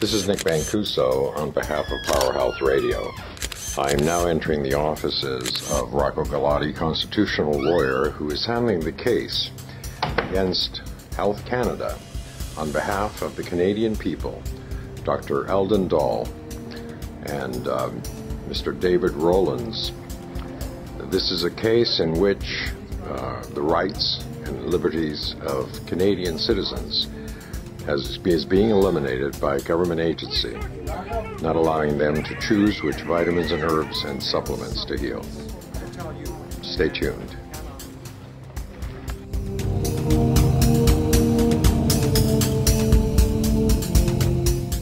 This is Nick Mancuso on behalf of Power Health Radio. I am now entering the offices of Rocco Galati, constitutional lawyer, who is handling the case against Health Canada on behalf of the Canadian people, Dr. Eldon Dahl and um, Mr. David Rowlands. This is a case in which uh, the rights and liberties of Canadian citizens has, is being eliminated by a government agency, not allowing them to choose which vitamins and herbs and supplements to heal. Stay tuned.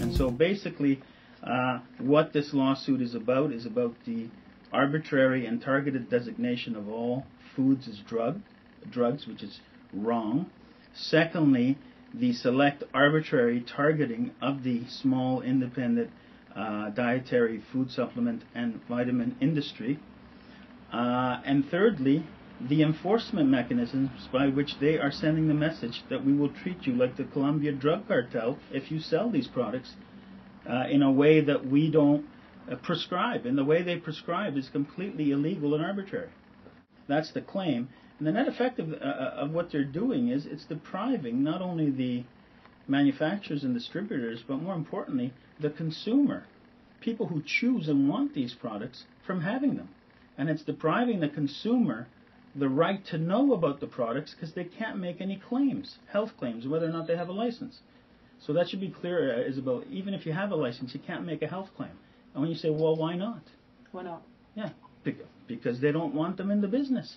And so basically, uh, what this lawsuit is about is about the arbitrary and targeted designation of all foods as drug, drugs, which is wrong. Secondly, the select arbitrary targeting of the small independent uh, dietary food supplement and vitamin industry. Uh, and thirdly, the enforcement mechanisms by which they are sending the message that we will treat you like the Colombia drug cartel if you sell these products uh, in a way that we don't uh, prescribe. And the way they prescribe is completely illegal and arbitrary. That's the claim. And the net effect of, uh, uh, of what they're doing is it's depriving not only the manufacturers and distributors, but more importantly, the consumer, people who choose and want these products, from having them. And it's depriving the consumer the right to know about the products because they can't make any claims, health claims, whether or not they have a license. So that should be clear, uh, Isabel. Even if you have a license, you can't make a health claim. And when you say, well, why not? Why not? Yeah, because they don't want them in the business.